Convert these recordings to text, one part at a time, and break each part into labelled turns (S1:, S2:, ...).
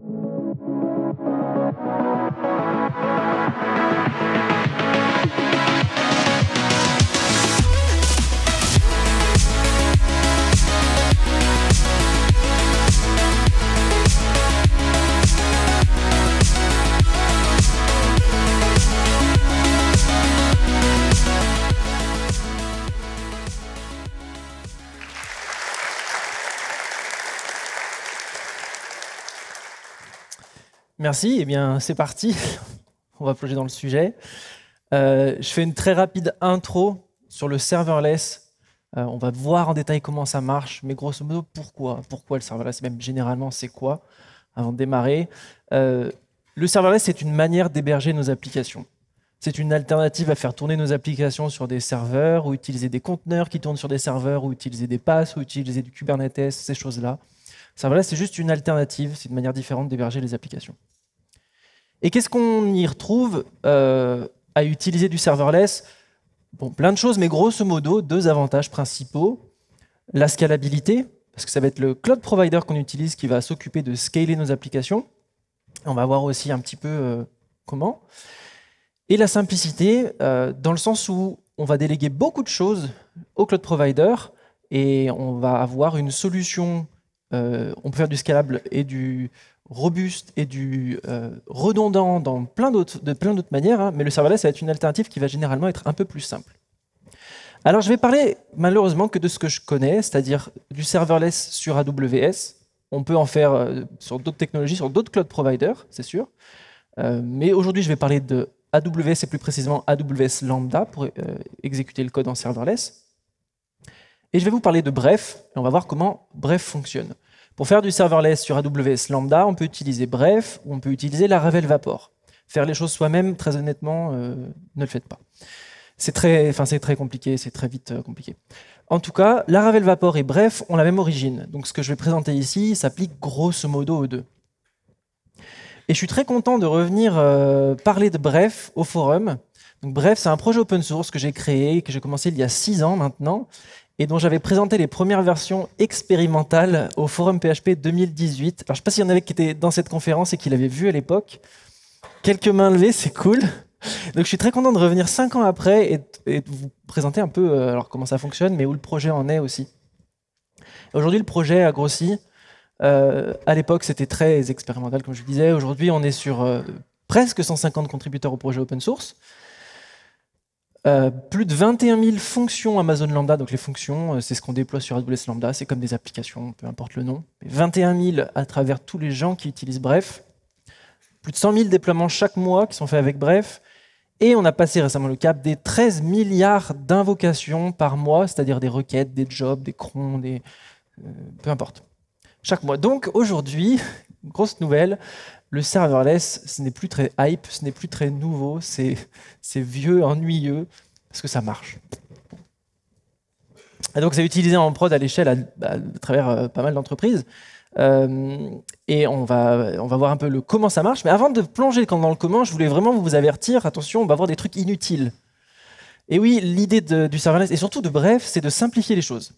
S1: thank you Merci, eh bien c'est parti. On va plonger dans le sujet. Euh, je fais une très rapide intro sur le serverless. Euh, on va voir en détail comment ça marche, mais grosso modo pourquoi? Pourquoi le serverless? Même généralement c'est quoi? Avant de démarrer, euh, le serverless c'est une manière d'héberger nos applications. C'est une alternative à faire tourner nos applications sur des serveurs, ou utiliser des conteneurs qui tournent sur des serveurs, ou utiliser des passes, ou utiliser du Kubernetes, ces choses-là. Serverless, c'est juste une alternative, c'est une manière différente d'héberger les applications. Et qu'est-ce qu'on y retrouve euh, à utiliser du serverless? Bon, plein de choses, mais grosso modo, deux avantages principaux. La scalabilité, parce que ça va être le cloud provider qu'on utilise qui va s'occuper de scaler nos applications. On va voir aussi un petit peu euh, comment. Et la simplicité, euh, dans le sens où on va déléguer beaucoup de choses au cloud provider et on va avoir une solution on peut faire du scalable et du robuste et du euh, redondant dans plein de plein d'autres manières, hein, mais le serverless va être une alternative qui va généralement être un peu plus simple. Alors je vais parler malheureusement que de ce que je connais, c'est-à-dire du serverless sur AWS. On peut en faire euh, sur d'autres technologies, sur d'autres cloud providers, c'est sûr. mais aujourd'hui, je vais parler de AWS et plus précisément AWS Lambda pour exécuter le code en serverless. Et je vais vous parler de Bref, et on va voir comment Bref fonctionne. Pour faire du serverless sur AWS Lambda, on peut utiliser Bref ou on peut utiliser Laravel Vapor. Faire les choses soi-même, très honnêtement, euh, ne le faites pas. C'est très, enfin, très compliqué, c'est très vite euh, compliqué. En tout cas, Laravel Vapor et Bref ont la même origine. Donc ce que je vais présenter ici s'applique grosso modo aux deux. Et je suis très content de revenir euh, parler de Bref au forum. Bref, c'est un projet open source que j'ai créé, que j'ai commencé il y a six ans maintenant, et dont j'avais présenté les premières versions expérimentales au Forum PHP 2018. Alors, je ne sais pas s'il y en avait qui étaient dans cette conférence et qui l'avaient vu à l'époque. Quelques mains levées, c'est cool. Donc, je suis très content de revenir cinq ans après et, de vous présenter un peu euh, alors, comment ça fonctionne, mais où le projet en est aussi. Aujourd'hui, le projet a grossi. Euh, à l'époque, c'était très expérimental, comme je vous disais. Aujourd'hui, on est sur euh, presque 150 contributeurs au projet open source. Euh, plus de 21 000 fonctions Amazon Lambda, donc les fonctions, euh, c'est ce qu'on déploie sur AWS Lambda, c'est comme des applications, peu importe le nom. 21 000 à travers tous les gens qui utilisent Bref. Plus de 100 000 déploiements chaque mois qui sont faits avec Bref. Et on a passé récemment le cap des 13 milliards d'invocations par mois, c'est-à-dire des requêtes, des jobs, des crons, des... Euh, peu importe. Chaque mois. Donc aujourd'hui, grosse nouvelle, le serverless, ce n'est plus très hype, ce n'est plus très nouveau, c'est vieux, ennuyeux, parce que ça marche. Et donc c'est utilisé en prod à l'échelle à, travers euh, pas mal d'entreprises. Euh, et on va, on va voir un peu le comment ça marche. Mais avant de plonger dans le comment, je voulais vraiment vous avertir, attention, on va voir des trucs inutiles. Et oui, l'idée du serverless, et surtout de bref, c'est de simplifier les choses.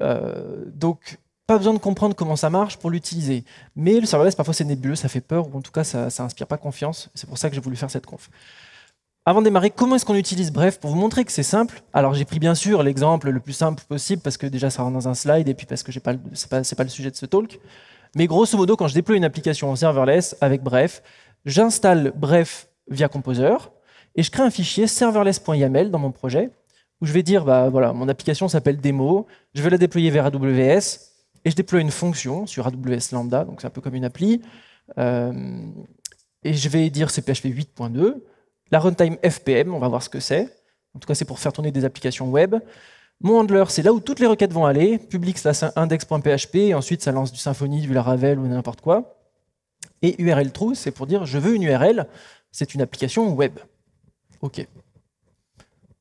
S1: Euh, donc pas besoin de comprendre comment ça marche pour l'utiliser. Mais le serverless, parfois, c'est nébuleux, ça fait peur, ou en tout cas, ça n'inspire pas confiance. C'est pour ça que j'ai voulu faire cette conf. Avant de démarrer, comment est-ce qu'on utilise Bref Pour vous montrer que c'est simple? Alors, j'ai pris bien sûr l'exemple le plus simple possible, parce que déjà, ça rentre dans un slide, et puis parce que ce n'est pas, pas le sujet de ce talk. Mais grosso modo, quand je déploie une application en serverless avec Bref, j'installe Bref via Composer, et je crée un fichier serverless.yaml dans mon projet, où je vais dire, bah voilà, mon application s'appelle démo, je vais la déployer vers AWS, et je déploie une fonction sur AWS Lambda, donc c'est un peu comme une appli. Euh, et je vais dire c'est PHP 8.2. La runtime FPM, on va voir ce que c'est. En tout cas, c'est pour faire tourner des applications web. Mon handler, c'est là où toutes les requêtes vont aller. Public slash index.php, et ensuite ça lance du Symfony, du Laravel ou n'importe quoi. Et URL true, c'est pour dire je veux une URL, c'est une application web. OK.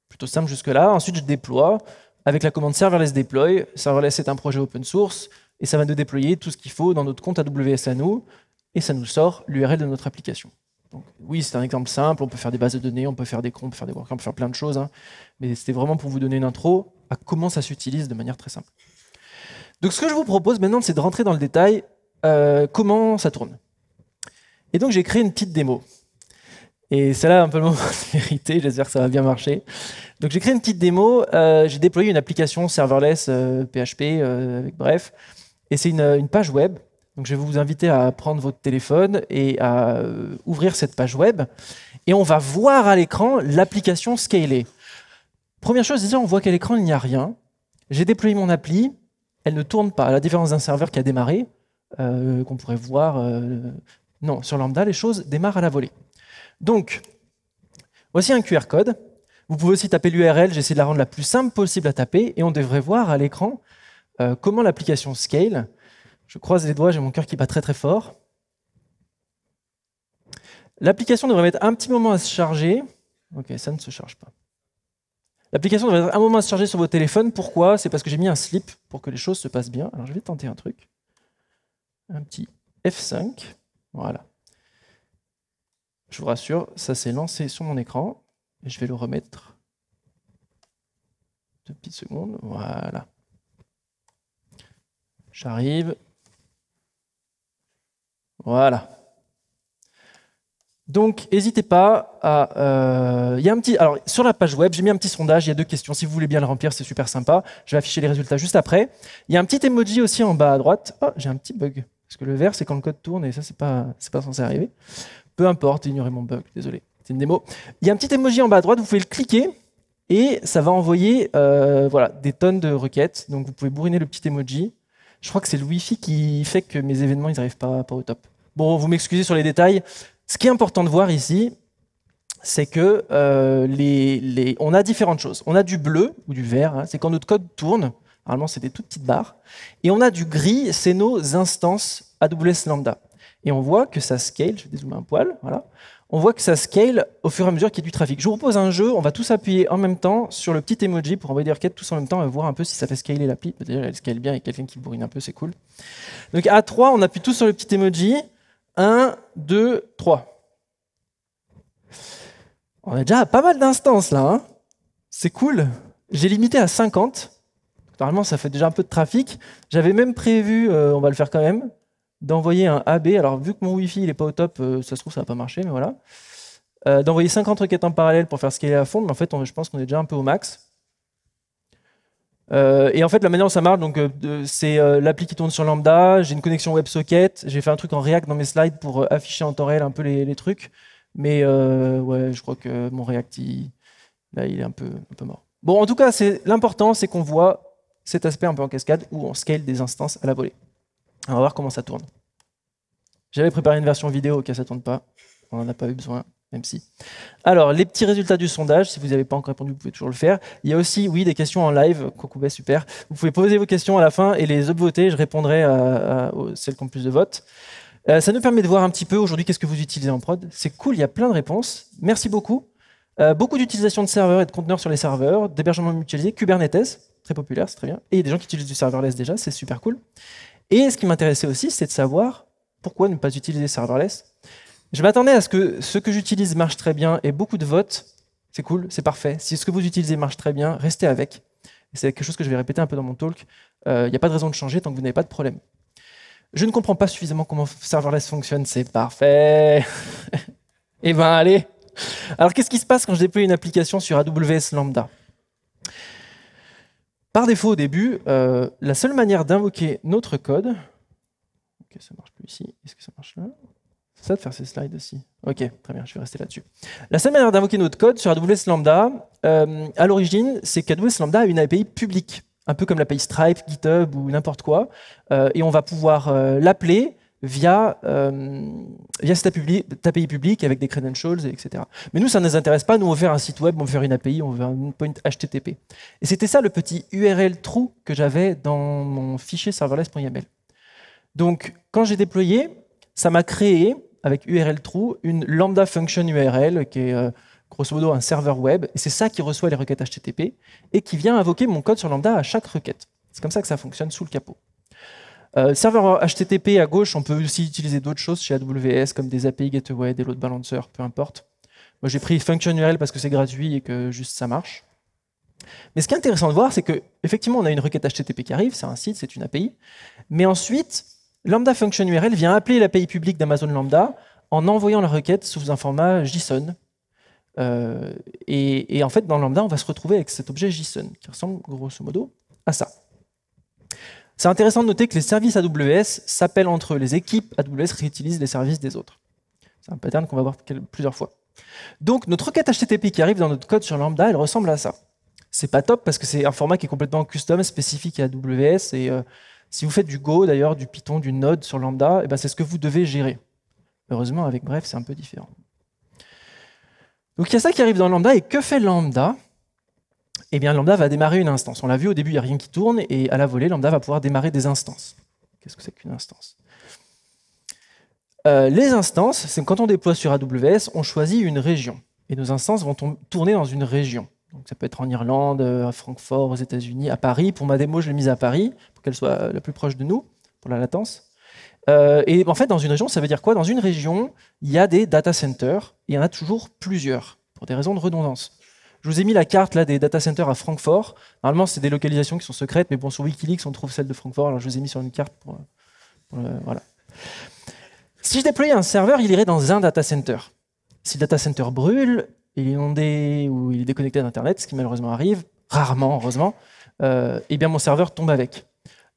S1: Plutôt simple jusque-là. Ensuite, je déploie avec la commande serverless deploy. Serverless est un projet open source et ça va nous déployer tout ce qu'il faut dans notre compte AWS à nous et ça nous sort l'URL de notre application. Donc, oui, c'est un exemple simple, on peut faire des bases de données, on peut faire des comptes, on peut faire des workers, on peut faire plein de choses, hein. mais c'était vraiment pour vous donner une intro à comment ça s'utilise de manière très simple. Donc ce que je vous propose maintenant, c'est de rentrer dans le détail euh, comment ça tourne. Et donc j'ai créé une petite démo. Et c'est là un peu le moment de vérité, j'espère que ça va bien marcher. Donc j'ai créé une petite démo, euh, j'ai déployé une application serverless PHP, euh, bref, et c'est une, une, page web. Donc je vais vous inviter à prendre votre téléphone et à ouvrir cette page web, et on va voir à l'écran l'application scalée. Première chose, on voit qu'à l'écran il n'y a rien. J'ai déployé mon appli, elle ne tourne pas, à la différence d'un serveur qui a démarré, euh, qu'on pourrait voir. Euh, non, sur Lambda, les choses démarrent à la volée. Donc, voici un QR code. Vous pouvez aussi taper l'URL, j'essaie de la rendre la plus simple possible à taper, et on devrait voir à l'écran euh, comment l'application scale? Je croise les doigts, j'ai mon cœur qui bat très très fort. L'application devrait mettre un petit moment à se charger. Ok, ça ne se charge pas. L'application devrait un moment à se charger sur vos téléphones. Pourquoi? C'est parce que j'ai mis un slip pour que les choses se passent bien. Alors je vais tenter un truc. Un petit F5. Voilà. Je vous rassure, ça s'est lancé sur mon écran. Je vais le remettre. Deux petites secondes. Voilà. J'arrive. Voilà. Donc, n'hésitez pas à. Euh, y a un petit. Alors, sur la page web, j'ai mis un petit sondage. Il y a deux questions. Si vous voulez bien le remplir, c'est super sympa. Je vais afficher les résultats juste après. Il y a un petit emoji aussi en bas à droite. Oh, j'ai un petit bug. Parce que le vert, c'est quand le code tourne et ça, c'est pas, pas censé arriver. Peu importe, ignorez mon bug. Désolé. C'est une démo. Il y a un petit emoji en bas à droite. Vous pouvez le cliquer et ça va envoyer euh, voilà, des tonnes de requêtes. Donc, vous pouvez bourriner le petit emoji. Je crois que c'est le Wi-Fi qui fait que mes événements, ils n'arrivent pas, au top. Bon, vous m'excusez sur les détails. Ce qui est important de voir ici, c'est que euh, les, on a différentes choses. On a du bleu ou du vert, hein, c'est quand notre code tourne. Normalement, c'est des toutes petites barres. Et on a du gris, c'est nos instances AWS Lambda. Et on voit que ça scale, je vais dézoomer un poil, voilà. On voit que ça scale au fur et à mesure qu'il y a du trafic. Je vous propose un jeu, on va tous appuyer en même temps sur le petit emoji pour envoyer des requêtes tous en même temps et voir un peu si ça fait scaler l'appli. D'ailleurs, elle scale bien, a quelqu'un qui bourrine un peu, c'est cool. Donc à 3, on appuie tous sur le petit emoji. 1, 2, 3. On a déjà pas mal d'instances là. Hein. c'est cool. J'ai limité à 50. Normalement, ça fait déjà un peu de trafic. J'avais même prévu, euh, on va le faire quand même, d'envoyer un AB. Alors, vu que mon Wi-Fi il est pas au top, euh, ça se trouve, ça va pas marcher, mais voilà. Euh, d'envoyer 50 requêtes en parallèle pour faire est à fond. Mais en fait, je pense qu'on est déjà un peu au max. Euh, et en fait, la manière dont ça marche, donc, c'est l'appli qui tourne sur Lambda, j'ai une connexion WebSocket, j'ai fait un truc en React dans mes slides pour afficher en temps réel un peu les, trucs. Mais je crois que mon React, là, il est un peu, un peu mort. Bon, en tout cas, l'important, c'est qu'on voit cet aspect un peu en cascade où on scale des instances à la volée. On va voir comment ça tourne. J'avais préparé une version vidéo, ça ne tourne pas. On n'en a pas eu besoin même si. Alors, les petits résultats du sondage, si vous n'avez pas encore répondu, vous pouvez toujours le faire. Il y a aussi, oui, des questions en live. Coucou, bah, super. Vous pouvez poser vos questions à la fin et les upvoter. Je répondrai à, celles qui ont plus de votes. Euh, ça nous permet de voir un petit peu aujourd'hui qu'est-ce que vous utilisez en prod. C'est cool, il y a plein de réponses. Merci beaucoup. Euh, beaucoup d'utilisation de serveurs et de conteneurs sur les serveurs, d'hébergement mutualisé, Kubernetes, très populaire, c'est très bien. Et il y a des gens qui utilisent du serverless déjà, c'est super cool. Et ce qui m'intéressait aussi, c'est de savoir pourquoi ne pas utiliser serverless. Je m'attendais à ce que ce que j'utilise marche très bien et beaucoup de votes. C'est cool, c'est parfait. Si ce que vous utilisez marche très bien, restez avec. C'est quelque chose que je vais répéter un peu dans mon talk. Il euh, n'y a pas de raison de changer tant que vous n'avez pas de problème. Je ne comprends pas suffisamment comment serverless fonctionne, c'est parfait. eh ben allez. Alors qu'est-ce qui se passe quand je déploie une application sur AWS Lambda? Par défaut au début, euh, la seule manière d'invoquer notre code, ok ça marche plus ici, est-ce que ça marche là? Ça de faire ces slides aussi Ok, très bien, je vais rester là-dessus. La seule manière d'invoquer notre code sur AWS Lambda, euh, à l'origine, c'est qu'AWS Lambda a une API publique, un peu comme l'API Stripe, GitHub ou n'importe quoi, euh, et on va pouvoir l'appeler via, via cette API, publique avec des credentials, etc. Mais nous, ça ne nous intéresse pas. Nous, on veut faire un site web, on veut faire une API, on veut un point HTTP. Et c'était ça le petit URL trou que j'avais dans mon fichier serverless.yaml. Donc, quand j'ai déployé, ça m'a créé avec URL true une lambda function URL qui est euh, grosso modo un serveur web, et c'est ça qui reçoit les requêtes HTTP et qui vient invoquer mon code sur lambda à chaque requête. C'est comme ça que ça fonctionne sous le capot. Euh, serveur HTTP à gauche, on peut aussi utiliser d'autres choses chez AWS comme des API Gateway, des load balancers, peu importe. Moi j'ai pris function URL parce que c'est gratuit et que juste ça marche. Mais ce qui est intéressant de voir, c'est que effectivement on a une requête HTTP qui arrive, c'est un site, c'est une API, mais ensuite Lambda Function URL vient appeler l'API publique d'Amazon Lambda en envoyant la requête sous un format JSON. Euh, et, en fait, dans Lambda, on va se retrouver avec cet objet JSON qui ressemble grosso modo à ça. C'est intéressant de noter que les services AWS s'appellent entre eux. Les équipes AWS réutilisent les services des autres. C'est un pattern qu'on va voir plusieurs fois. Donc, notre requête HTTP qui arrive dans notre code sur Lambda, elle ressemble à ça. C'est pas top parce que c'est un format qui est complètement custom, spécifique à AWS. Et euh, si vous faites du Go, d'ailleurs, du Python, du Node sur Lambda, eh ben, c'est ce que vous devez gérer. Heureusement, avec Bref, c'est un peu différent. Donc il y a ça qui arrive dans Lambda, et que fait Lambda? Eh bien, Lambda va démarrer une instance. On l'a vu au début, il n'y a rien qui tourne, et à la volée, Lambda va pouvoir démarrer des instances. Qu'est-ce que c'est qu'une instance? Euh, Les instances, c'est quand on déploie sur AWS, on choisit une région. Et nos instances vont tourner dans une région. Donc ça peut être en Irlande, à Francfort, aux États-Unis, à Paris. Pour ma démo, je l'ai mise à Paris, pour qu'elle soit la plus proche de nous, pour la latence. Euh, et en fait, dans une région, ça veut dire quoi? Dans une région, il y a des data centers, et il y en a toujours plusieurs, pour des raisons de redondance. Je vous ai mis la carte là, des data centers à Francfort. Normalement, c'est des localisations qui sont secrètes, mais bon, sur Wikileaks, on trouve celle de Francfort, alors je vous ai mis sur une carte voilà. Si je déployais un serveur, il irait dans un data center. Si le data center brûle, il est inondé ou il est déconnecté d'Internet, ce qui malheureusement arrive, rarement, heureusement, euh, eh bien mon serveur tombe avec.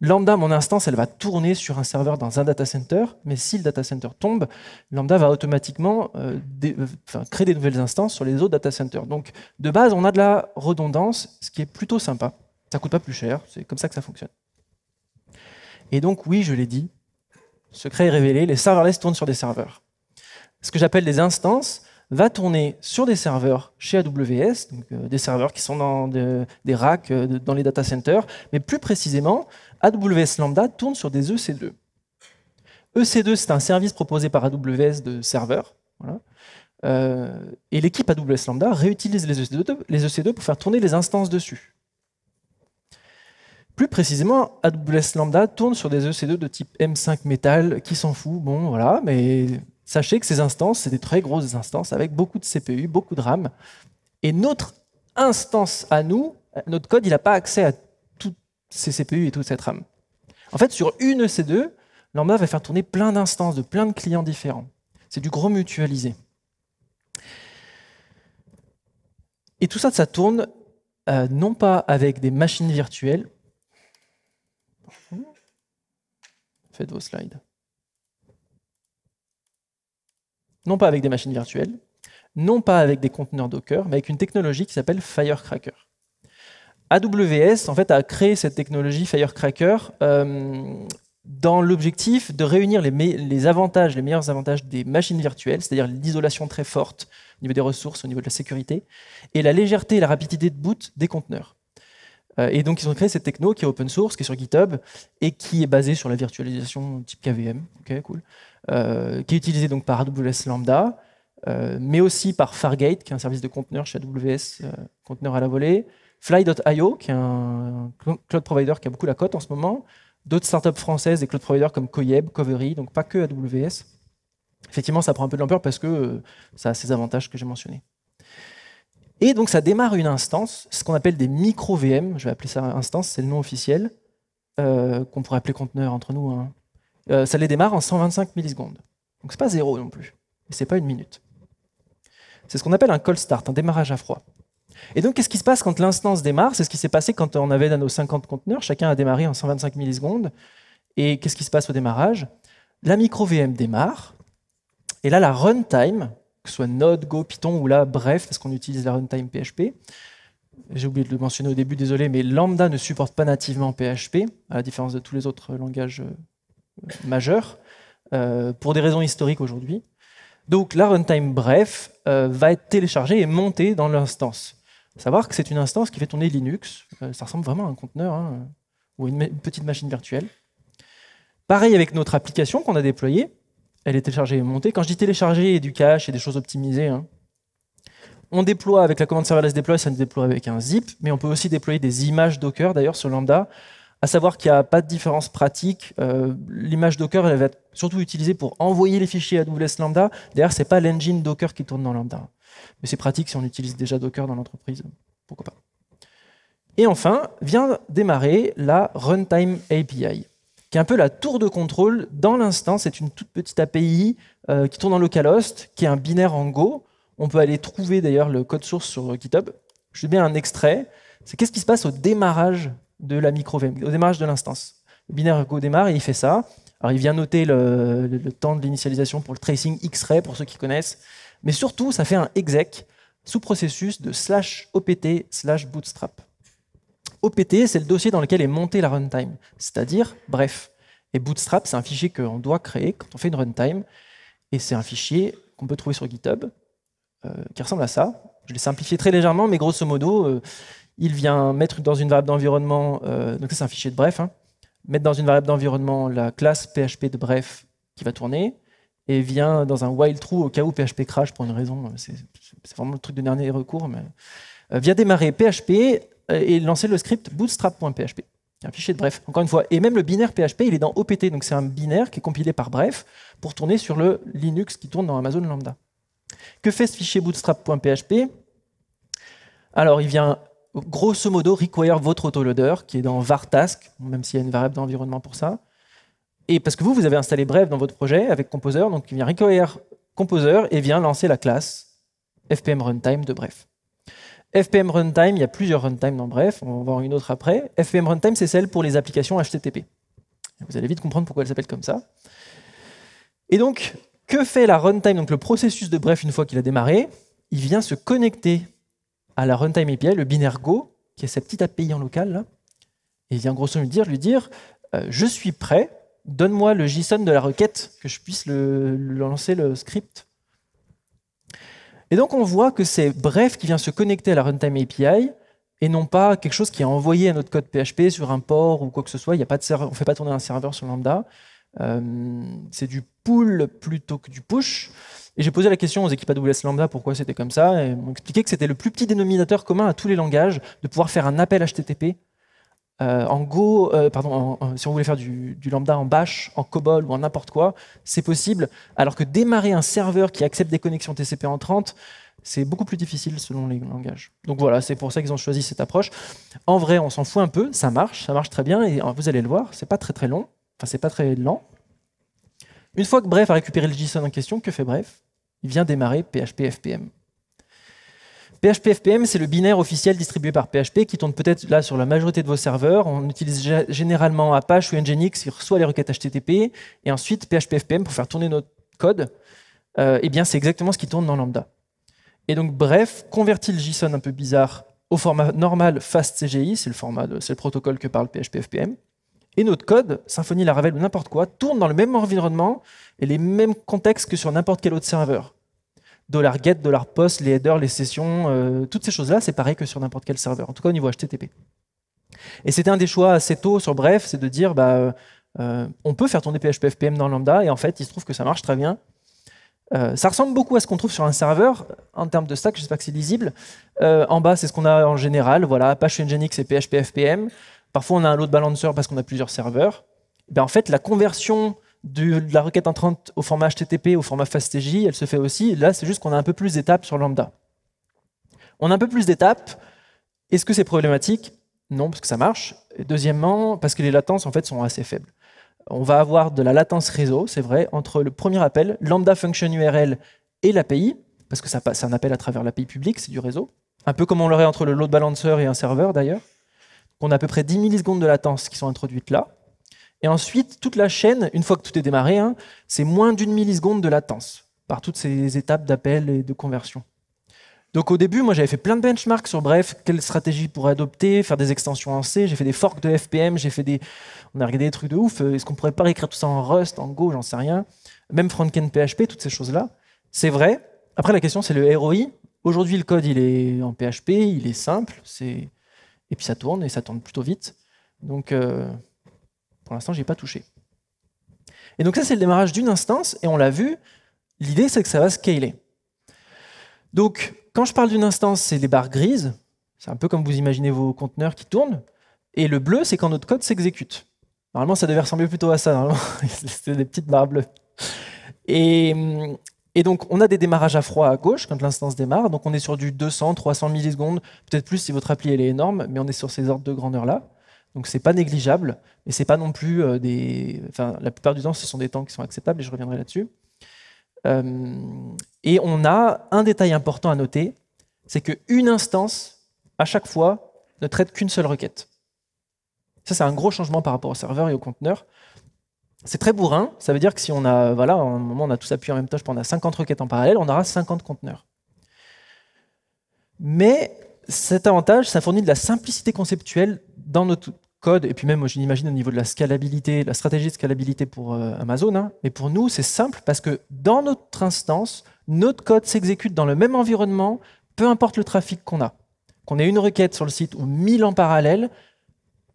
S1: Lambda, mon instance, elle va tourner sur un serveur dans un data center, mais si le data center tombe, Lambda va automatiquement euh, euh, créer des nouvelles instances sur les autres data centers. Donc, de base, on a de la redondance, ce qui est plutôt sympa. Ça coûte pas plus cher, c'est comme ça que ça fonctionne. Et donc, oui, je l'ai dit, secret est révélé, les serverless tournent sur des serveurs. Ce que j'appelle des instances va tourner sur des serveurs chez AWS, donc, euh, des serveurs qui sont dans des racks dans les data centers, mais plus précisément, AWS Lambda tourne sur des EC2. EC2, c'est un service proposé par AWS de serveurs. Euh, et l'équipe AWS Lambda réutilise les EC2, les EC2 pour faire tourner les instances dessus. Plus précisément, AWS Lambda tourne sur des EC2 de type M5 Metal, qui s'en fout, bon voilà, mais sachez que ces instances, c'est des très grosses instances avec beaucoup de CPU, beaucoup de RAM. Et notre instance à nous, notre code, il n'a pas accès à ces CPU et toute cette RAM. En fait, sur une EC2, Lambda va faire tourner plein d'instances de plein de clients différents. C'est du gros mutualisé. Et tout ça, ça tourne euh, non pas avec des machines virtuelles. Faites vos slides. Non pas avec des machines virtuelles, non pas avec des conteneurs Docker, mais avec une technologie qui s'appelle Firecracker. AWS en fait, a créé cette technologie Firecracker euh, dans l'objectif de réunir les, avantages, les meilleurs avantages des machines virtuelles, c'est-à-dire l'isolation très forte au niveau des ressources, au niveau de la sécurité, et la légèreté et la rapidité de boot des conteneurs. Euh, et donc ils ont créé cette techno qui est open source, qui est sur GitHub, et qui est basée sur la virtualisation type KVM, cool, euh, qui est utilisée donc par AWS Lambda, mais aussi par Fargate, qui est un service de conteneurs chez AWS, conteneurs à la volée, Fly.io, qui est un cloud provider qui a beaucoup la cote en ce moment, d'autres startups françaises, des cloud providers comme Coyeb, Covery, donc pas que AWS. Effectivement, ça prend un peu de l'ampleur parce que euh, ça a ces avantages que j'ai mentionnés. Et donc ça démarre une instance, ce qu'on appelle des micro-VM, je vais appeler ça instance, c'est le nom officiel, euh, qu'on pourrait appeler conteneur entre nous. Hein. Euh, ça les démarre en 125 millisecondes. Donc c'est pas zéro non plus, mais c'est pas une minute. C'est ce qu'on appelle un cold start, un démarrage à froid. Et donc, qu'est-ce qui se passe quand l'instance démarre? C'est ce qui s'est passé quand on avait nos 50 conteneurs. Chacun a démarré en 125 millisecondes. Et qu'est-ce qui se passe au démarrage? La micro-VM démarre. Et là, la runtime, que ce soit Node, Go, Python ou là, bref, parce qu'on utilise la runtime PHP, j'ai oublié de le mentionner au début, désolé, mais Lambda ne supporte pas nativement PHP, à la différence de tous les autres langages euh, majeurs, euh, pour des raisons historiques aujourd'hui. Donc la runtime bref euh, va être téléchargée et montée dans l'instance savoir que c'est une instance qui fait tourner Linux. Euh, ça ressemble vraiment à un conteneur hein, ou une, petite machine virtuelle. Pareil avec notre application qu'on a déployée. Elle est téléchargée et montée. Quand je dis télécharger et du cache et des choses optimisées, hein, on déploie avec la commande serverless deploy, ça nous déploie avec un zip, mais on peut aussi déployer des images Docker d'ailleurs sur Lambda. À savoir qu'il n'y a pas de différence pratique. Euh, l'image Docker, elle va être surtout utilisée pour envoyer les fichiers à AWS Lambda. D'ailleurs, ce n'est pas l'engine Docker qui tourne dans Lambda. Mais c'est pratique si on utilise déjà Docker dans l'entreprise. Pourquoi pas. Et enfin, vient démarrer la Runtime API. qui est un peu la tour de contrôle dans l'instance. C'est une toute petite API euh, qui tourne en localhost, qui est un binaire en Go. On peut aller trouver d'ailleurs le code source sur GitHub. Je vais bien un extrait. C'est qu'est-ce qui se passe au démarrage de la micro VM, au démarrage de l'instance. Le binaire Go démarre et il fait ça. Alors il vient noter le, le temps de l'initialisation pour le tracing X-ray, pour ceux qui connaissent. Mais surtout, ça fait un exec sous processus de slash opt slash bootstrap. OPT, c'est le dossier dans lequel est montée la runtime, c'est-à-dire bref. Et Bootstrap, c'est un fichier qu'on doit créer quand on fait une runtime, et c'est un fichier qu'on peut trouver sur GitHub, euh, qui ressemble à ça. Je l'ai simplifié très légèrement, mais grosso modo, euh, il vient mettre dans une variable d'environnement, euh, donc c'est un fichier de bref, hein, mettre dans une variable d'environnement la classe PHP de bref qui va tourner, et vient dans un while true au cas où PHP crash pour une raison, c'est vraiment le truc de dernier recours, mais vient démarrer PHP et lancer le script bootstrap.php, un fichier de bref. Encore une fois, et même le binaire PHP, il est dans OPT, donc c'est un binaire qui est compilé par bref pour tourner sur le Linux qui tourne dans Amazon Lambda. Que fait ce fichier bootstrap.php Alors, il vient grosso modo require votre autoloader qui est dans var_task, même s'il y a une variable d'environnement pour ça. Et parce que vous, vous avez installé Bref dans votre projet avec Composer, donc il vient require Composer et vient lancer la classe FPM Runtime de Bref. FPM Runtime, il y a plusieurs runtime dans Bref, on va voir une autre après. FPM Runtime, c'est celle pour les applications HTTP. Vous allez vite comprendre pourquoi elle s'appelle comme ça. Et donc, que fait la runtime, donc le processus de Bref une fois qu'il a démarré Il vient se connecter à la runtime API, le binaire Go, qui est cette petite API en local, et il vient grosso modo lui dire euh, Je suis prêt, donne-moi le JSON de la requête, que je puisse lancer le script et donc on voit que c'est Bref qui vient se connecter à la runtime API et non pas quelque chose qui est envoyé à notre code PHP sur un port ou quoi que ce soit. Il y a pas de on ne fait pas tourner un serveur sur Lambda. Euh, c'est du pull plutôt que du push. Et j'ai posé la question aux équipes AWS Lambda pourquoi c'était comme ça. Et ils m'ont expliqué que c'était le plus petit dénominateur commun à tous les langages de pouvoir faire un appel HTTP euh, en Go, euh, pardon, si on voulait faire du, lambda en Bash, en COBOL ou en n'importe quoi, c'est possible. Alors que démarrer un serveur qui accepte des connexions TCP en 30, c'est beaucoup plus difficile selon les langages. Donc voilà, c'est pour ça qu'ils ont choisi cette approche. En vrai, on s'en fout un peu, ça marche, ça marche très bien, et vous allez le voir, c'est pas très très long, enfin c'est pas très lent. Une fois que Bref a récupéré le JSON en question, que fait Bref? Il vient démarrer PHP FPM. PHP FPM, c'est le binaire officiel distribué par PHP qui tourne peut-être là sur la majorité de vos serveurs. On utilise généralement Apache ou Nginx qui reçoit les requêtes HTTP et ensuite PHP FPM pour faire tourner notre code. Euh, eh bien, c'est exactement ce qui tourne dans Lambda. Et donc, bref, convertit le JSON un peu bizarre au format normal FastCGI, c'est le c'est le protocole que parle PHP FPM. Et notre code, Symfony, Laravel ou n'importe quoi, tourne dans le même environnement et les mêmes contextes que sur n'importe quel autre serveur $get, $post, les headers, les sessions, euh, toutes ces choses-là, c'est pareil que sur n'importe quel serveur, en tout cas au niveau HTTP. Et c'était un des choix assez tôt sur Bref, c'est de dire, bah, euh, on peut faire tourner PHP FPM dans Lambda, et en fait, il se trouve que ça marche très bien. Euh, ça ressemble beaucoup à ce qu'on trouve sur un serveur en termes de stack, j'espère que c'est lisible. en bas, c'est ce qu'on a en général, voilà, Apache Nginx et PHP FPM. Parfois, on a un load balancer parce qu'on a plusieurs serveurs. Ben, en fait, la conversion de la requête entrante au format HTTP, au format FastTJ, elle se fait aussi. Là, c'est juste qu'on a un peu plus d'étapes sur Lambda. On a un peu plus d'étapes. Est-ce que c'est problématique? Non, parce que ça marche. Deuxièmement, parce que les latences en fait sont assez faibles. On va avoir de la latence réseau, c'est vrai, entre le premier appel, lambda function URL et l'API, parce que passe un appel à travers l'API publique, c'est du réseau. Un peu comme on l'aurait entre le load balancer et un serveur d'ailleurs. On a à peu près 10 millisecondes de latence qui sont introduites là. Et ensuite, toute la chaîne, une fois que tout est démarré, hein, c'est moins d'une milliseconde de latence par toutes ces étapes d'appel et de conversion. Donc au début, moi j'avais fait plein de benchmarks sur bref, quelle stratégie pour adopter, faire des extensions en C, j'ai fait des forks de FPM, j'ai fait des on a regardé des trucs de ouf, est-ce qu'on pourrait pas écrire tout ça en Rust, en Go, j'en sais rien, même Frontend PHP, toutes ces choses-là. C'est vrai. Après la question c'est le ROI. Aujourd'hui le code il est en PHP, il est simple, c'est et puis ça tourne et ça tourne plutôt vite. Donc euh, pour l'instant, je ai pas touché. Et donc ça, c'est le démarrage d'une instance, et on l'a vu, l'idée, c'est que ça va scaler. Donc, quand je parle d'une instance, c'est des barres grises, c'est un peu comme vous imaginez vos conteneurs qui tournent, et le bleu, c'est quand notre code s'exécute. Normalement, ça devait ressembler plutôt à ça, c'était des petites barres bleues. Et, et, donc, on a des démarrages à froid à gauche quand l'instance démarre, donc on est sur du 200, 300 millisecondes, peut-être plus si votre appli elle est énorme, mais on est sur ces ordres de grandeur-là. Donc c'est pas négligeable, mais c'est pas non plus euh, des. Enfin, la plupart du temps, ce sont des temps qui sont acceptables et je reviendrai là-dessus. Euh, et on a un détail important à noter, c'est qu'une instance, à chaque fois, ne traite qu'une seule requête. Ça, c'est un gros changement par rapport au serveur et au conteneur. C'est très bourrin, ça veut dire que si on a, voilà, à un moment on a tous appuyé en même temps, on a 50 requêtes en parallèle, on aura 50 conteneurs. Mais cet avantage, ça fournit de la simplicité conceptuelle dans notre code, et puis même, je l'imagine, au niveau de la scalabilité, la stratégie de scalabilité pour euh, Amazon. Hein. Mais pour nous, c'est simple parce que dans notre instance, notre code s'exécute dans le même environnement, peu importe le trafic qu'on a. Qu'on ait une requête sur le site ou 1000 en parallèle,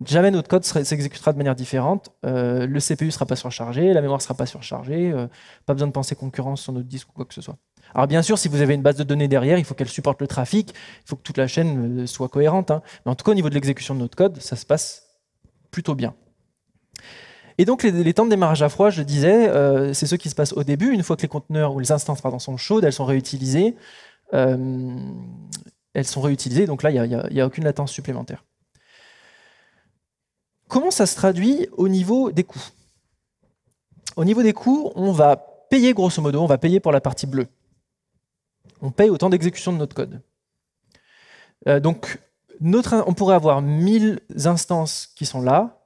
S1: jamais notre code s'exécutera de manière différente. Euh, le CPU ne sera pas surchargé, la mémoire ne sera pas surchargée, euh, pas besoin de penser concurrence sur notre disque ou quoi que ce soit. Alors bien sûr, si vous avez une base de données derrière, il faut qu'elle supporte le trafic, il faut que toute la chaîne euh, soit cohérente. Hein. Mais en tout cas, au niveau de l'exécution de notre code, ça se passe plutôt bien. Et donc les, temps de démarrage à froid, je disais, euh, c'est ce qui se passe au début, une fois que les conteneurs ou les instances sont chaudes, elles sont réutilisées. Euh, elles sont réutilisées, donc là, il n'y a, aucune latence supplémentaire. Comment ça se traduit au niveau des coûts? Au niveau des coûts, on va payer grosso modo, on va payer pour la partie bleue on paye au temps d'exécution de notre code. Euh, donc, on pourrait avoir 1000 instances qui sont là,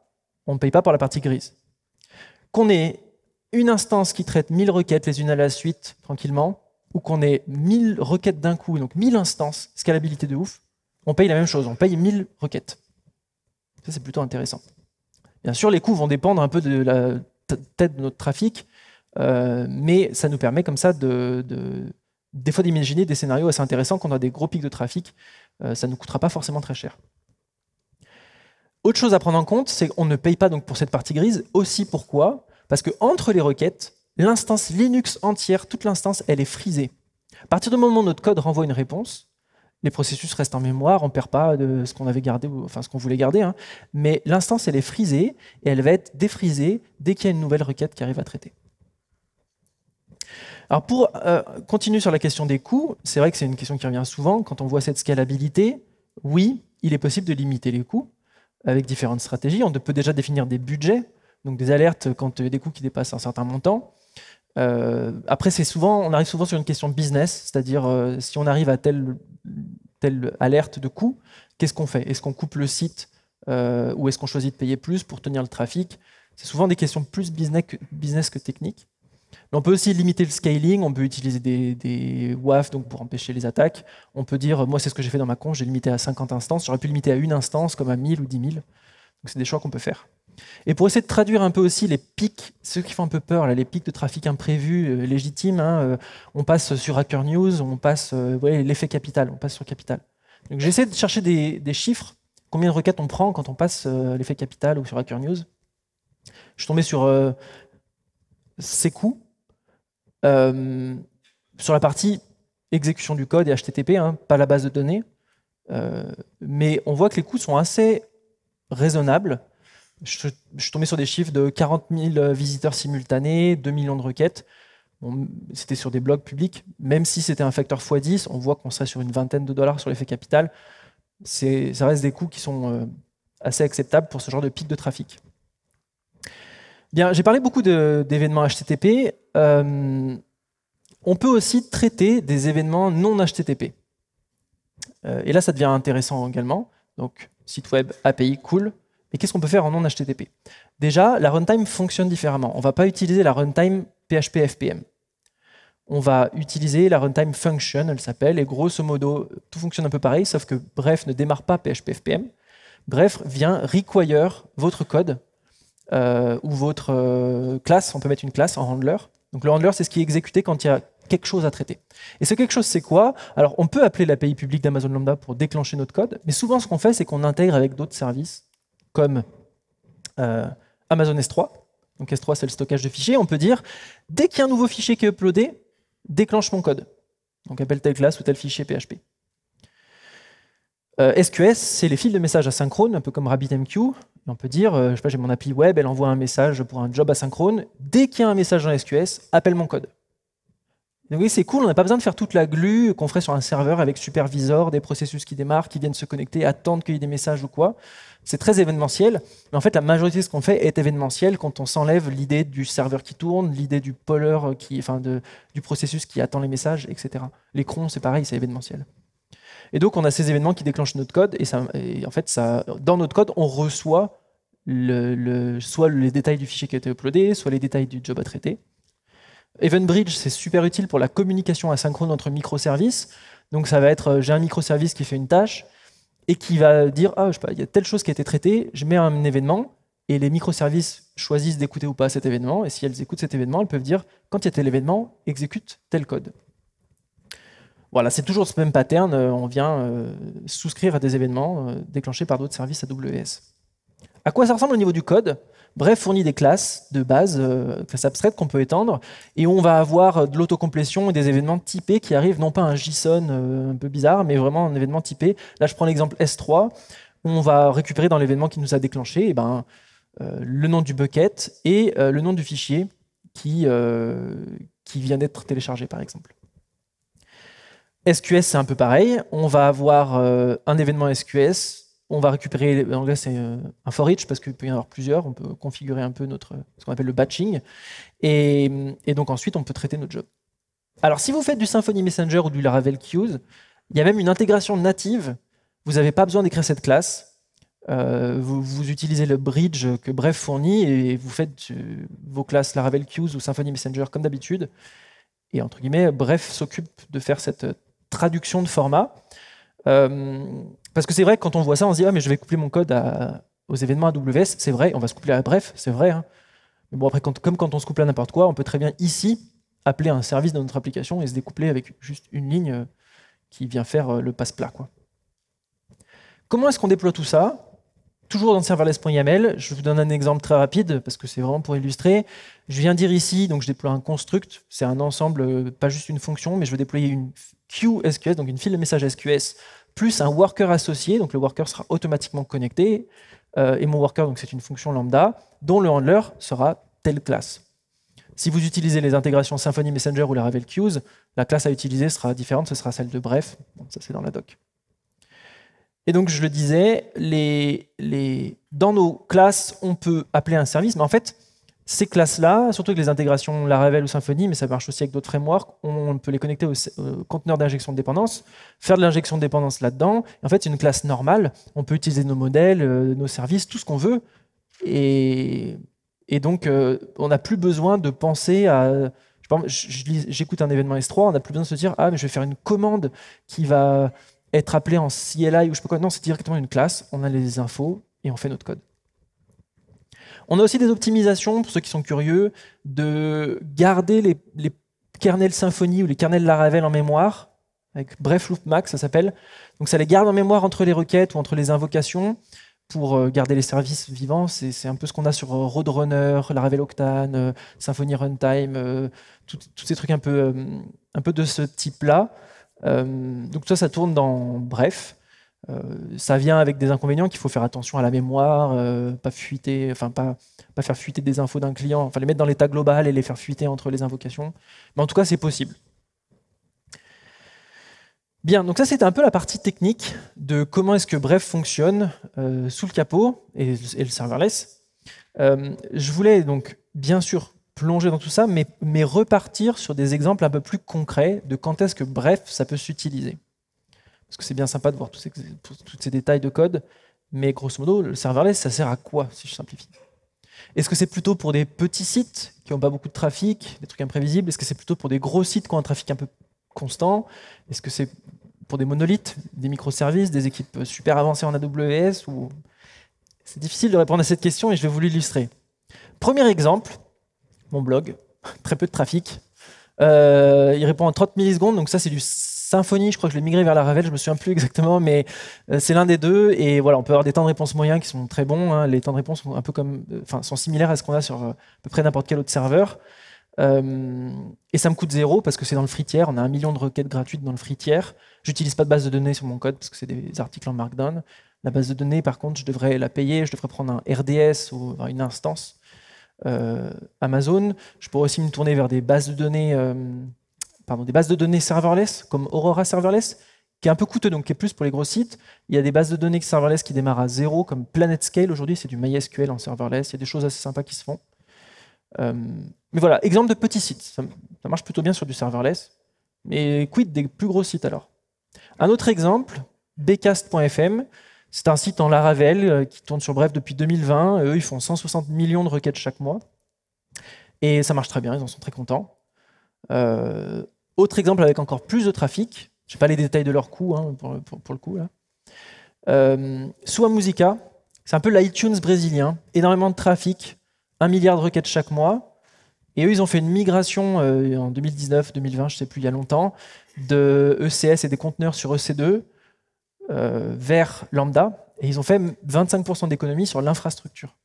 S1: on ne paye pas pour la partie grise. Qu'on ait une instance qui traite 1000 requêtes les unes à la suite, tranquillement, ou qu'on ait 1000 requêtes d'un coup, donc 1000 instances, scalabilité de ouf, on paye la même chose, on paye 1000 requêtes. Ça, c'est plutôt intéressant. Bien sûr, les coûts vont dépendre un peu de la tête de notre trafic, euh, mais ça nous permet comme ça de des fois d'imaginer des scénarios assez intéressants quand on a des gros pics de trafic. Euh, ça ne nous coûtera pas forcément très cher. Autre chose à prendre en compte, c'est qu'on ne paye pas pour cette partie grise. Aussi pourquoi? Parce que entre les requêtes, l'instance Linux entière, toute l'instance, elle est frisée. À partir du moment où notre code renvoie une réponse, les processus restent en mémoire, on ne perd pas de ce qu'on avait gardé, enfin ce qu'on voulait garder, hein. mais l'instance elle est frisée et elle va être défrisée dès qu'il y a une nouvelle requête qui arrive à traiter. Alors pour euh, continuer sur la question des coûts, c'est vrai que c'est une question qui revient souvent. Quand on voit cette scalabilité, oui, il est possible de limiter les coûts avec différentes stratégies. On peut déjà définir des budgets, donc des alertes quand il y a des coûts qui dépassent un certain montant. Euh, après, c'est souvent, on arrive souvent sur une question business, c'est-à-dire euh, si on arrive à telle, alerte de coût, qu'est-ce qu'on fait? Est-ce qu'on coupe le site ou est-ce qu'on choisit de payer plus pour tenir le trafic? C'est souvent des questions plus business que techniques on peut aussi limiter le scaling, on peut utiliser des, WAF donc pour empêcher les attaques. On peut dire, moi c'est ce que j'ai fait dans ma con, j'ai limité à 50 instances, j'aurais pu limiter à une instance comme à 1000 ou 10 000. Donc c'est des choix qu'on peut faire. Et pour essayer de traduire un peu aussi les pics, ceux qui font un peu peur, les pics de trafic imprévus, euh, légitimes, hein, euh, on passe sur Hacker News, on passe, euh, l'effet capital, on passe sur capital. Donc j'essaie de chercher des, chiffres, combien de requêtes on prend quand on passe l'effet capital ou sur Hacker News? Je suis tombé sur ces coûts, euh, sur la partie exécution du code et HTTP, hein, pas la base de données, euh, mais on voit que les coûts sont assez raisonnables. Je, suis tombé sur des chiffres de 40 000 visiteurs simultanés, 2 millions de requêtes. c'était sur des blogs publics. Même si c'était un facteur x10, on voit qu'on serait sur une vingtaine de dollars sur l'effet capital. Ça reste des coûts qui sont euh, assez acceptables pour ce genre de pic de trafic. Bien, j'ai parlé beaucoup d'événements HTTP. Euh, on peut aussi traiter des événements non HTTP. Euh, et là, ça devient intéressant également. Donc, site web, API, cool. Mais qu'est-ce qu'on peut faire en non HTTP Déjà, la runtime fonctionne différemment. On ne va pas utiliser la runtime PHP FPM. On va utiliser la runtime function, elle s'appelle, et grosso modo, tout fonctionne un peu pareil, sauf que Bref ne démarre pas PHP FPM. Bref vient require votre code euh, ou votre euh, classe, on peut mettre une classe en handler. Donc le handler, c'est ce qui est exécuté quand il y a quelque chose à traiter. Et ce quelque chose, c'est quoi? Alors on peut appeler l'API publique d'Amazon Lambda pour déclencher notre code, mais souvent ce qu'on fait, c'est qu'on intègre avec d'autres services, comme euh, Amazon S3. Donc S3, c'est le stockage de fichiers. On peut dire, dès qu'il y a un nouveau fichier qui est uploadé, déclenche mon code. Donc appelle telle classe ou tel fichier PHP. SQS, c'est les fils de messages asynchrones, un peu comme RabbitMQ on peut dire, euh, j'ai mon appli web, elle envoie un message pour un job asynchrone. Dès qu'il y a un message dans SQS, appelle mon code. Donc oui, c'est cool, on n'a pas besoin de faire toute la glue qu'on ferait sur un serveur avec superviseur, des processus qui démarrent, qui viennent se connecter, attendre qu'il y ait des messages ou quoi. C'est très événementiel, mais en fait, la majorité de ce qu'on fait est événementiel quand on s'enlève l'idée du serveur qui tourne, l'idée du poller, qui, enfin de, du processus qui attend les messages, etc. Les crons, c'est pareil, c'est événementiel. Et donc, on a ces événements qui déclenchent notre code, et, en fait, dans notre code, on reçoit soit les détails du fichier qui a été uploadé, soit les détails du job à traiter. EventBridge, c'est super utile pour la communication asynchrone entre microservices. Donc ça va être, euh, j'ai un microservice qui fait une tâche et qui va dire, ah, il y a telle chose qui a été traitée, je mets un événement, et les microservices choisissent d'écouter ou pas cet événement, et si elles écoutent cet événement, elles peuvent dire, quand il y a tel événement, exécute tel code. Voilà, c'est toujours ce même pattern, euh, on vient euh, souscrire à des événements déclenchés par d'autres services AWS. À quoi ça ressemble au niveau du code? Bref, fournit des classes de base, euh, classes abstraites qu'on peut étendre, et on va avoir euh, de l'autocomplétion et des événements typés qui arrivent, non pas un JSON euh, un peu bizarre, mais vraiment un événement typé. Là, je prends l'exemple S3, où on va récupérer dans l'événement qui nous a déclenché eh ben, le nom du bucket et le nom du fichier qui vient d'être téléchargé, par exemple. SQS, c'est un peu pareil. On va avoir un événement SQS on va récupérer, en anglais c'est euh, un for each parce qu'il peut y en avoir plusieurs, on peut configurer un peu notre, ce qu'on appelle le batching, et, donc ensuite on peut traiter notre job. Alors si vous faites du Symfony Messenger ou du Laravel Queues, il y a même une intégration native, vous n'avez pas besoin d'écrire cette classe, euh, vous, utilisez le bridge que Bref fournit et vous faites euh, vos classes Laravel Queues ou Symfony Messenger comme d'habitude, et entre guillemets, Bref s'occupe de faire cette traduction de format. Parce que c'est vrai que quand on voit ça, on se dit ah mais je vais coupler mon code aux événements AWS. C'est vrai, on va se coupler à bref, c'est vrai. Hein. Mais bon après, comme quand on se couple à n'importe quoi, on peut très bien ici appeler un service de notre application et se découpler avec juste une ligne euh, qui vient faire euh, le passe-plat. Comment est-ce qu'on déploie tout ça? Toujours dans serverless.yaml, je vous donne un exemple très rapide parce que c'est vraiment pour illustrer. Je viens dire ici, donc je déploie un construct, c'est un ensemble, euh, pas juste une fonction, mais je veux déployer une queue SQS, donc une file de messages SQS plus un worker associé, donc le worker sera automatiquement connecté, euh, et mon worker, donc c'est une fonction lambda, dont le handler sera telle classe. Si vous utilisez les intégrations Symfony Messenger ou la Ravel Queues, la classe à utiliser sera différente, ce sera celle de bref, ça c'est dans la doc. Et donc je le disais, les, dans nos classes, on peut appeler un service, mais en fait, ces classes-là, surtout avec les intégrations Laravel ou Symfony, mais ça marche aussi avec d'autres frameworks, on peut les connecter au, conteneur d'injection de dépendance, faire de l'injection de dépendance là-dedans. En fait, c'est une classe normale. On peut utiliser nos modèles, euh, nos services, tout ce qu'on veut. Et, donc, euh, on n'a plus besoin de penser à. J'écoute un événement S3, on n'a plus besoin de se dire Ah, mais je vais faire une commande qui va être appelée en CLI ou je sais pas quoi. Non, c'est directement une classe, on a les infos et on fait notre code. On a aussi des optimisations, pour ceux qui sont curieux, de garder les, kernels Symfony ou les kernels Laravel en mémoire, avec bref loop max, ça s'appelle. Donc ça les garde en mémoire entre les requêtes ou entre les invocations pour euh, garder les services vivants. C'est un peu ce qu'on a sur euh, Roadrunner, Laravel Octane, euh, Symfony Runtime, tous ces trucs un peu, un peu de ce type-là. donc ça, ça tourne dans bref. Euh, ça vient avec des inconvénients qu'il faut faire attention à la mémoire, euh, pas pas faire fuiter des infos d'un client, enfin les mettre dans l'état global et les faire fuiter entre les invocations. Mais en tout cas, c'est possible. Bien, donc ça c'était un peu la partie technique de comment est-ce que Bref fonctionne euh, sous le capot et, le serverless. je voulais donc bien sûr plonger dans tout ça, mais, mais repartir sur des exemples un peu plus concrets de quand est-ce que Bref ça peut s'utiliser. Parce que c'est bien sympa de voir tous ces, détails de code, mais grosso modo, le serverless, ça sert à quoi, si je simplifie? Est-ce que c'est plutôt pour des petits sites qui n'ont pas beaucoup de trafic, des trucs imprévisibles? Est-ce que c'est plutôt pour des gros sites qui ont un trafic un peu constant? Est-ce que c'est pour des monolithes, des microservices, des équipes super avancées en AWS. C'est difficile de répondre à cette question et je vais vous l'illustrer. Premier exemple, mon blog, très peu de trafic. Euh, il répond en 30 millisecondes, donc ça c'est du Symfony, je crois que je l'ai migré vers la Ravel, je me souviens plus exactement, mais euh, c'est l'un des deux. Et voilà, on peut avoir des temps de réponse moyens qui sont très bons. Hein. Les temps de réponse sont un peu comme, euh, enfin, sont similaires à ce qu'on a sur euh, à peu près n'importe quel autre serveur. et ça me coûte zéro parce que c'est dans le free On a un million de requêtes gratuites dans le free tiers. J'utilise pas de base de données sur mon code parce que c'est des articles en Markdown. La base de données, par contre, je devrais la payer. Je devrais prendre un RDS ou une instance Amazon. Je pourrais aussi me tourner vers des bases de données des bases de données serverless, comme Aurora Serverless, qui est un peu coûteux, donc qui est plus pour les gros sites. Il y a des bases de données serverless qui démarrent à zéro, comme PlanetScale aujourd'hui, c'est du MySQL en serverless. Il y a des choses assez sympas qui se font. Euh, mais voilà, exemple de petits sites. Ça, marche plutôt bien sur du serverless. Mais quid des plus gros sites alors? Un autre exemple, bcast.fm. C'est un site en Laravel euh, qui tourne sur Bref depuis 2020. Eux, ils font 160 millions de requêtes chaque mois. Et ça marche très bien, ils en sont très contents. Euh, autre exemple avec encore plus de trafic, je n'ai pas les détails de leur coût hein, pour, le coup. Là. Euh, Musica, c'est un peu l'iTunes brésilien, énormément de trafic, un milliard de requêtes chaque mois. Et eux, ils ont fait une migration euh, en 2019, 2020, je ne sais plus, il y a longtemps, de ECS et des conteneurs sur EC2 euh, vers Lambda. Et ils ont fait 25% d'économie sur l'infrastructure.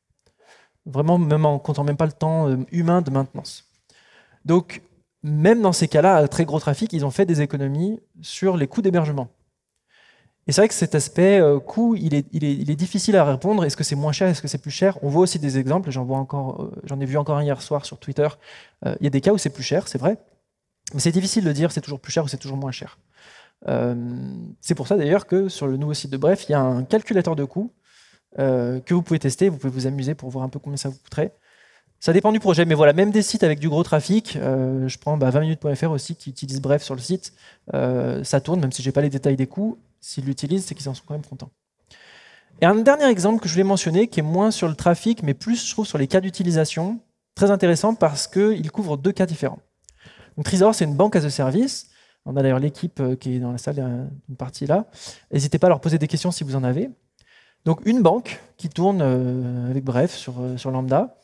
S1: Vraiment, même en comptant même pas le temps euh, humain de maintenance. Donc, même dans ces cas-là, à très gros trafic, ils ont fait des économies sur les coûts d'hébergement. Et c'est vrai que cet aspect euh, coût, il est, il, est, difficile à répondre. Est-ce que c'est moins cher? Est-ce que c'est plus cher? On voit aussi des exemples. J'en vois encore, euh, j'en ai vu encore hier soir sur Twitter. il y a des cas où c'est plus cher, c'est vrai, mais c'est difficile de dire c'est toujours plus cher ou c'est toujours moins cher. c'est pour ça d'ailleurs que sur le nouveau site de Bref, il y a un calculateur de coûts euh, que vous pouvez tester. Vous pouvez vous amuser pour voir un peu combien ça vous coûterait. Ça dépend du projet, mais voilà, même des sites avec du gros trafic, euh, je prends bah, 20minutes.fr aussi qui utilise Bref sur le site, euh, ça tourne, même si je n'ai pas les détails des coûts. S'ils l'utilisent, c'est qu'ils en sont quand même contents. Et un dernier exemple que je voulais mentionner, qui est moins sur le trafic, mais plus, je trouve, sur les cas d'utilisation, très intéressant parce qu'il couvre deux cas différents. Donc Trésor, c'est une banque as a service. On a d'ailleurs l'équipe qui est dans la salle, une partie là. N'hésitez pas à leur poser des questions si vous en avez. Donc une banque qui tourne euh, avec Bref sur, euh, sur Lambda.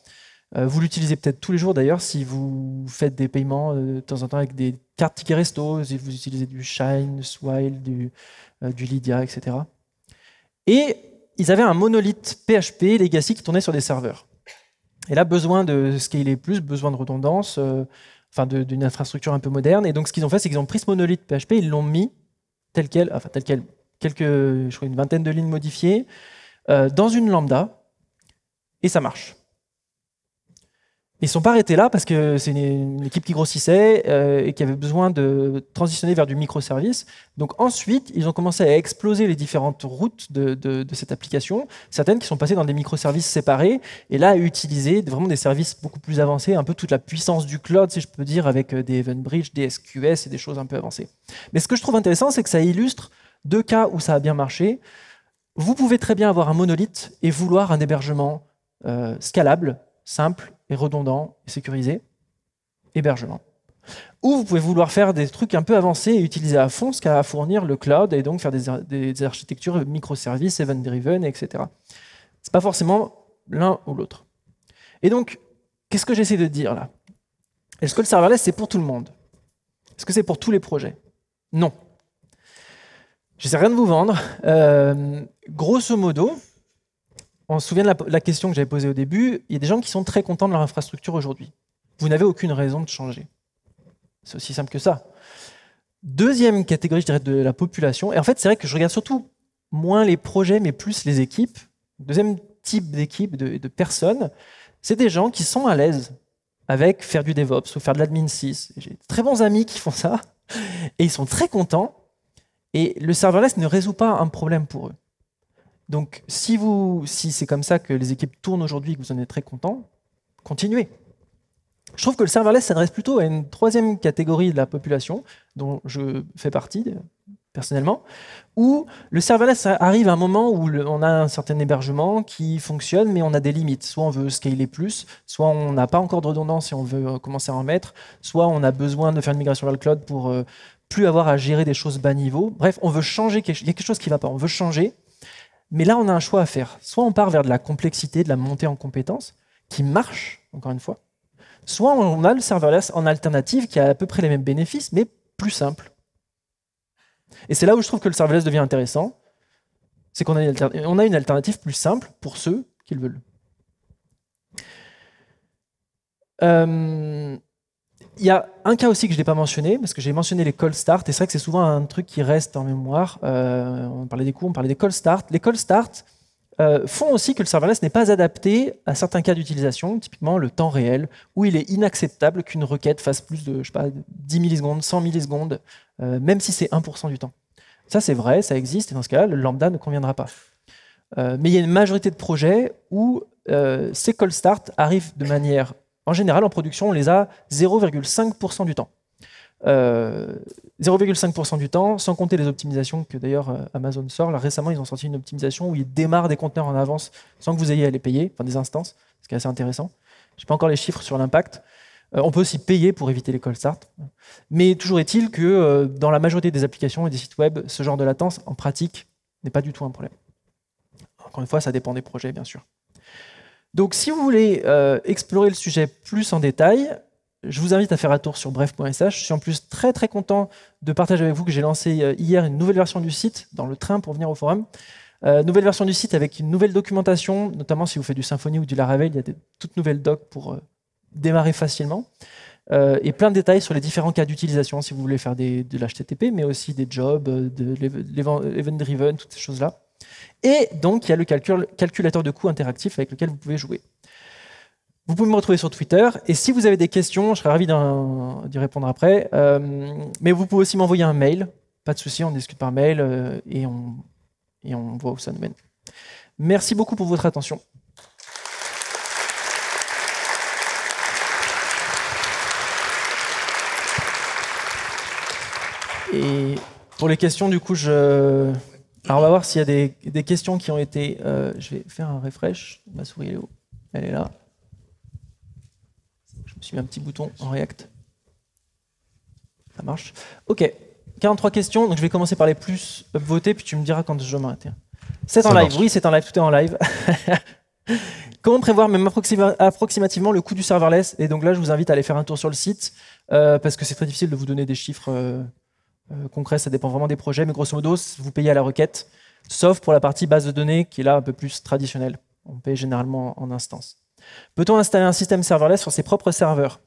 S1: Euh, vous l'utilisez peut-être tous les jours d'ailleurs si vous faites des paiements de temps en temps avec des cartes tickets resto, si vous utilisez du Shine, Swile, du, du Lydia, etc. Et ils avaient un monolithe PHP legacy qui tournait sur des serveurs. Et là, besoin de scaler plus, besoin de redondance, enfin d'une infrastructure un peu moderne. Et donc, ce qu'ils ont fait, c'est qu'ils ont pris ce monolithe PHP, ils l'ont mis tel quel, enfin tel quel, quelques, je crois une vingtaine de lignes modifiées, euh, dans une lambda, et ça marche. Ils ne sont pas arrêtés là parce que c'est une, équipe qui grossissait euh, et qui avait besoin de transitionner vers du microservice. Donc ensuite, ils ont commencé à exploser les différentes routes de, cette application, certaines qui sont passées dans des microservices séparés, et là à utiliser vraiment des services beaucoup plus avancés, un peu toute la puissance du cloud, si je peux dire, avec euh, des Event Bridge, des SQS et des choses un peu avancées. Mais ce que je trouve intéressant, c'est que ça illustre deux cas où ça a bien marché. Vous pouvez très bien avoir un monolithe et vouloir un hébergement euh, scalable, simple et redondant et sécurisé. Hébergement. Ou vous pouvez vouloir faire des trucs un peu avancés et utiliser à fond ce qu'a à fournir le cloud et donc faire des, architectures microservices, event-driven, etc. C'est pas forcément l'un ou l'autre. Et donc, qu'est-ce que j'essaie de dire là? Est-ce que le serverless, c'est pour tout le monde? Est-ce que c'est pour tous les projets? Non. Je sais rien de vous vendre. Euh, grosso modo, on se souvient de la, question que j'avais posée au début, il y a des gens qui sont très contents de leur infrastructure aujourd'hui. Vous n'avez aucune raison de changer. C'est aussi simple que ça. Deuxième catégorie, de la population, et en fait, c'est vrai que je regarde surtout moins les projets, mais plus les équipes. Deuxième type d'équipe, de, de personnes, c'est des gens qui sont à l'aise avec faire du DevOps ou faire de l'admin 6. J'ai très bons amis qui font ça, et ils sont très contents et le serverless ne résout pas un problème pour eux. Donc, si, si c'est comme ça que les équipes tournent aujourd'hui et que vous en êtes très content, continuez. Je trouve que le serverless s'adresse plutôt à une troisième catégorie de la population, dont je fais partie personnellement, où le serverless arrive à un moment où on a un certain hébergement qui fonctionne, mais on a des limites. Soit on veut scaler plus, soit on n'a pas encore de redondance et on veut commencer à en mettre, soit on a besoin de faire une migration vers le cloud pour, euh, plus avoir à gérer des choses bas niveau. Bref, on veut changer, il y a quelque chose qui ne va pas, on veut changer. Mais là, on a un choix à faire. Soit on part vers de la complexité, de la montée en compétences, qui marche, encore une fois, soit on a le serverless en alternative qui a à peu près les mêmes bénéfices, mais plus simple. Et c'est là où je trouve que le serverless devient intéressant, c'est qu'on a, une alternative plus simple pour ceux qui le veulent. Euh, il y a un cas aussi que je n'ai pas mentionné, parce que j'ai mentionné les call start, et c'est vrai que c'est souvent un truc qui reste en mémoire. Euh, on parlait des coûts, on parlait des call start. Les call start, euh, font aussi que le serverless n'est pas adapté à certains cas d'utilisation, typiquement le temps réel, où il est inacceptable qu'une requête fasse plus de je sais pas, 10 millisecondes, 100 millisecondes, euh, même si c'est 1% du temps. Ça, c'est vrai, ça existe, et dans ce cas-là, le lambda ne conviendra pas. Euh, mais il y a une majorité de projets où ces call start arrivent de manière, en général, en production, on les a 0,5% du temps. 0,5% du temps, sans compter les optimisations que d'ailleurs euh, Amazon sort. Là, récemment, ils ont sorti une optimisation où ils démarrent des conteneurs en avance sans que vous ayez à les payer, enfin des instances, ce qui est assez intéressant. Je n'ai pas encore les chiffres sur l'impact. Euh, on peut aussi payer pour éviter les call start. Mais toujours est-il que euh, dans la majorité des applications et des sites web, ce genre de latence, en pratique, n'est pas du tout un problème. Encore une fois, ça dépend des projets, bien sûr. Donc, si vous voulez explorer le sujet plus en détail, je vous invite à faire un tour sur bref.sh. Je suis en plus très très content de partager avec vous que j'ai lancé euh, hier une nouvelle version du site dans le train pour venir au forum. Euh, nouvelle version du site avec une nouvelle documentation, notamment si vous faites du Symfony ou du Laravel, il y a des toutes nouvelles docs pour euh, démarrer facilement. et plein de détails sur les différents cas d'utilisation si vous voulez faire de l'HTTP, mais aussi des jobs, de l'event-driven, toutes ces choses-là. Et donc, il y a le calculateur de coûts interactif avec lequel vous pouvez jouer. Vous pouvez me retrouver sur Twitter. Et si vous avez des questions, je serais ravi d'y répondre après. Euh, mais vous pouvez aussi m'envoyer un mail. Pas de souci, on discute par mail euh, et, on, et on voit où ça nous mène. Merci beaucoup pour votre attention. Et pour les questions, du coup, je... Alors on va voir s'il y a des, des, questions qui ont été... Euh, je vais faire un refresh. Ma souris, est où? Elle est là. Je me suis mis un petit bouton en React. Ça marche. Ok. 43 questions. Donc je vais commencer par les plus votées, puis tu me diras quand je vais m'arrêter. C'est en live. Oui, c'est en live. Tout est en live. Comment prévoir même approximativement le coût du serverless? Et donc là, je vous invite à aller faire un tour sur le site, euh, parce que c'est très difficile de vous donner des chiffres euh, euh, concrets. Ça dépend vraiment des projets. Mais grosso modo, vous payez à la requête, sauf pour la partie base de données, qui est là un peu plus traditionnelle. On paye généralement en instance. Peut-on installer un système serverless sur ses propres serveurs?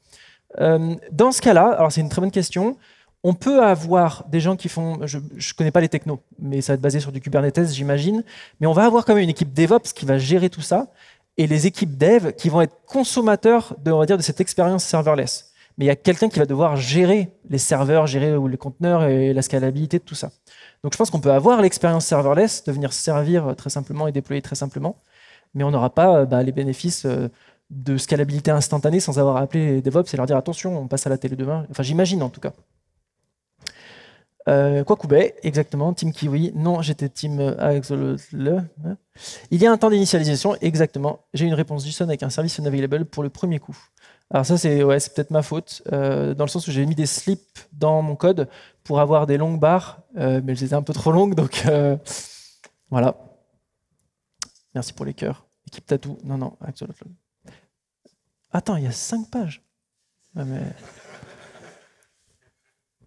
S1: Euh, Dans ce cas-là, alors c'est une très bonne question, on peut avoir des gens qui font, je ne connais pas les technos, mais ça va être basé sur du Kubernetes, j'imagine, mais on va avoir quand même une équipe DevOps qui va gérer tout ça, et les équipes dev qui vont être consommateurs de cette expérience serverless. Mais il y a quelqu'un qui va devoir gérer les serveurs, gérer les conteneurs et la scalabilité de tout ça. Donc je pense qu'on peut avoir l'expérience serverless, de venir servir très simplement et déployer très simplement, mais on n'aura pas euh, bah, les bénéfices euh, de scalabilité instantanée sans avoir appelé les DevOps et leur dire attention, on passe à la télé demain. Enfin, j'imagine en tout cas. Euh, exactement. Team Kiwi. Non, j'étais Team Axolotl. Il y a un temps d'initialisation, exactement. J'ai une réponse JSON avec un service unavailable pour le premier coup. Alors ça, c'est ouais, peut-être ma faute, dans le sens où j'ai mis des slips dans mon code pour avoir des longues barres, mais elles étaient un peu trop longues, donc voilà. Merci pour les cœurs. Équipe tatou. Non, non, Attends, il y a cinq pages.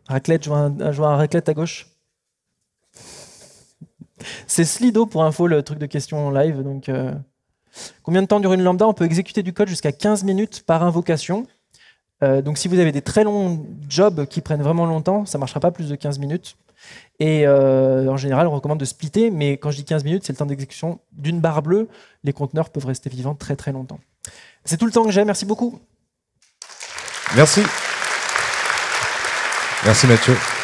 S1: Raclette, je vois, un, raclette à gauche. C'est Slido pour info, le truc de questions live. Donc, euh, Combien de temps dure une lambda? On peut exécuter du code jusqu'à 15 minutes par invocation. Euh, donc si vous avez des très longs jobs qui prennent vraiment longtemps, ça ne marchera pas plus de 15 minutes. Et euh, en général, on recommande de splitter, mais quand je dis 15 minutes, c'est le temps d'exécution d'une barre bleue. Les conteneurs peuvent rester vivants très très longtemps. C'est tout le temps que j'ai. Merci beaucoup.
S2: Merci. Merci Mathieu.